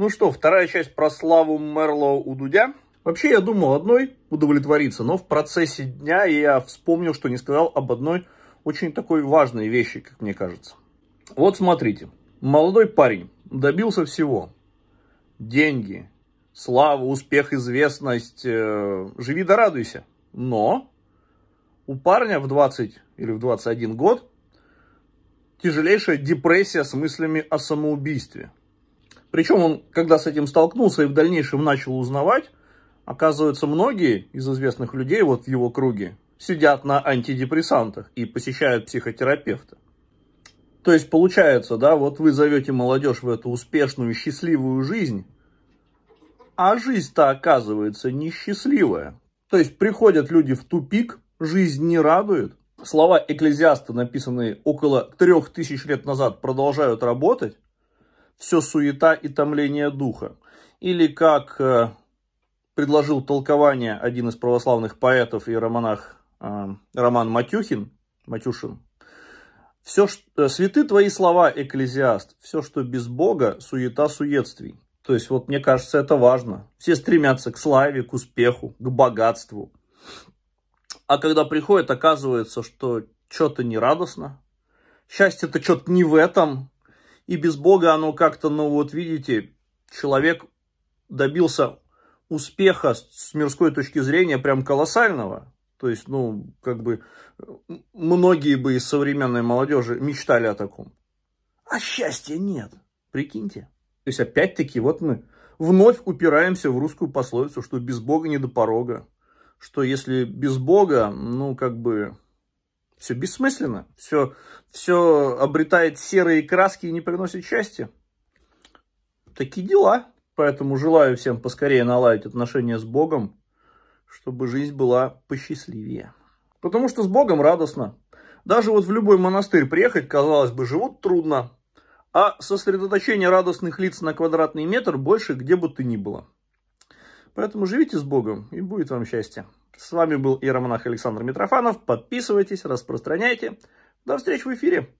Ну что, вторая часть про славу Мерло у Дудя. Вообще, я думал одной удовлетвориться, но в процессе дня я вспомнил, что не сказал об одной очень такой важной вещи, как мне кажется. Вот смотрите, молодой парень добился всего. Деньги, слава, успех, известность, э, живи да радуйся. Но у парня в 20 или в 21 год тяжелейшая депрессия с мыслями о самоубийстве. Причем он, когда с этим столкнулся и в дальнейшем начал узнавать, оказывается, многие из известных людей вот в его круге сидят на антидепрессантах и посещают психотерапевта. То есть получается, да, вот вы зовете молодежь в эту успешную, счастливую жизнь, а жизнь-то оказывается несчастливая. То есть приходят люди в тупик, жизнь не радует. Слова экклезиаста, написанные около трех тысяч лет назад, продолжают работать. Все суета и томление духа. Или как э, предложил толкование один из православных поэтов и романах э, Роман Матюхин, Матюшин, все, что, э, святы твои слова, экклезиаст, все, что без Бога, суета суетствий. То есть, вот мне кажется, это важно. Все стремятся к славе, к успеху, к богатству. А когда приходит, оказывается, что что-то не радостно. Счастье-то что-то не в этом. И без Бога оно как-то, ну вот видите, человек добился успеха с мирской точки зрения прям колоссального. То есть, ну, как бы, многие бы из современной молодежи мечтали о таком. А счастья нет. Прикиньте. То есть, опять-таки, вот мы вновь упираемся в русскую пословицу, что без Бога не до порога что если без Бога, ну, как бы, все бессмысленно, все, все обретает серые краски и не приносит счастья. Такие дела. Поэтому желаю всем поскорее наладить отношения с Богом, чтобы жизнь была посчастливее. Потому что с Богом радостно. Даже вот в любой монастырь приехать, казалось бы, живут трудно. А сосредоточение радостных лиц на квадратный метр больше где бы ты ни было. Поэтому живите с Богом, и будет вам счастье. С вами был иеромонах Александр Митрофанов. Подписывайтесь, распространяйте. До встречи в эфире.